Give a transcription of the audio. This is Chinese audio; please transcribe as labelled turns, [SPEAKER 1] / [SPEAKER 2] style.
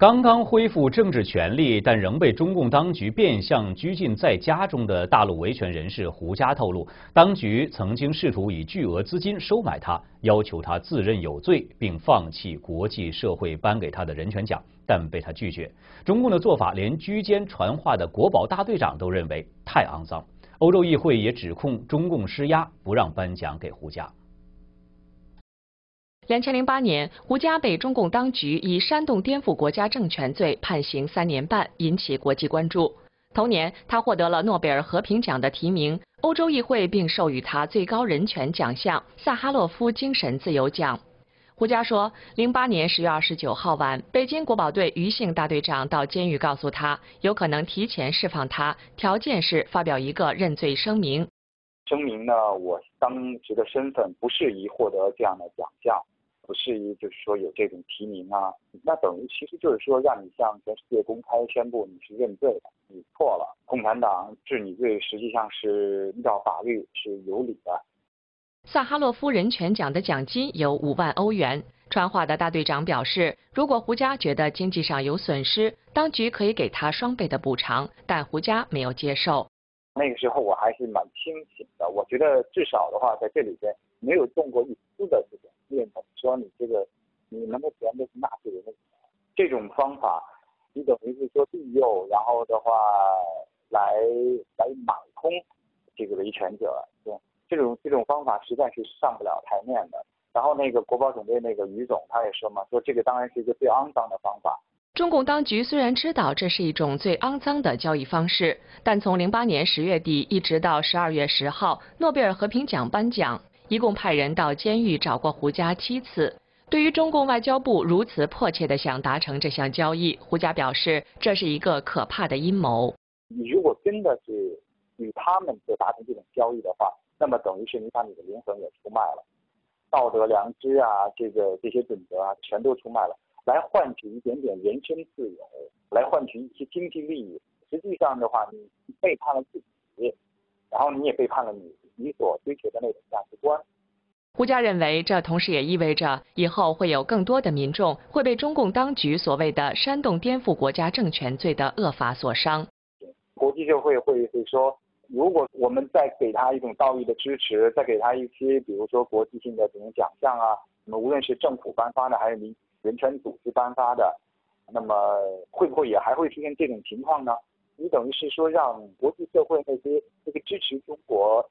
[SPEAKER 1] 刚刚恢复政治权利，但仍被中共当局变相拘禁在家中的大陆维权人士胡佳透露，当局曾经试图以巨额资金收买他，要求他自认有罪，并放弃国际社会颁给他的人权奖，但被他拒绝。中共的做法，连居间传话的国保大队长都认为太肮脏。欧洲议会也指控中共施压，不让颁奖给胡佳。
[SPEAKER 2] 两千零八年，胡佳被中共当局以煽动颠覆国家政权罪判刑三年半，引起国际关注。同年，他获得了诺贝尔和平奖的提名，欧洲议会并授予他最高人权奖项——萨哈洛夫精神自由奖。胡佳说，零八年十月二十九号晚，北京国保队余姓大队长到监狱告诉他，有可能提前释放他，条件是发表一个认罪声明。
[SPEAKER 3] 声明呢，我当时的身份不适宜获得这样的奖项。不适宜，就是说有这种提名啊，那等于其实就是说让你向全世界公开宣布你是认罪的，你错了，共产党治你罪实际上是依照法律是有理的。
[SPEAKER 2] 萨哈洛夫人权奖的奖金有五万欧元。传话的大队长表示，如果胡佳觉得经济上有损失，当局可以给他双倍的补偿，但胡佳没有接受。
[SPEAKER 3] 那个时候我还是蛮清醒的，我觉得至少的话在这里边没有动过一丝的这种念头。说你这个，你们的钱都是纳税人的钱，这种方法，你等于是说利诱，然后的话来来买通这个维权者，对，这种这种方法实在是上不了台面的。然后那个国保总队那个于总他也说嘛，说这个当然是一个最肮脏的方法。
[SPEAKER 2] 中共当局虽然知道这是一种最肮脏的交易方式，但从零八年十月底一直到十二月十号，诺贝尔和平奖颁奖。一共派人到监狱找过胡佳七次。对于中共外交部如此迫切地想达成这项交易，胡佳表示这是一个可怕的阴谋。
[SPEAKER 3] 你如果真的是与他们就达成这种交易的话，那么等于是你把你的灵魂也出卖了，道德良知啊，这个这些准则啊，全都出卖了，来换取一点点人身自由，来换取一些经济利益。实际上的话，你背叛了自己，然后你也背叛了你。你所追求的那种价值观。
[SPEAKER 2] 胡佳认为，这同时也意味着以后会有更多的民众会被中共当局所谓的煽动颠覆国家政权罪的恶法所伤。
[SPEAKER 3] 国际社会会会说，如果我们再给他一种道义的支持，再给他一些，比如说国际性的这种奖项啊，那么无论是政府颁发的，还是民人权组织颁发的，那么会不会也还会出现这种情况呢？你等于是说让国际社会那些这个支持中国。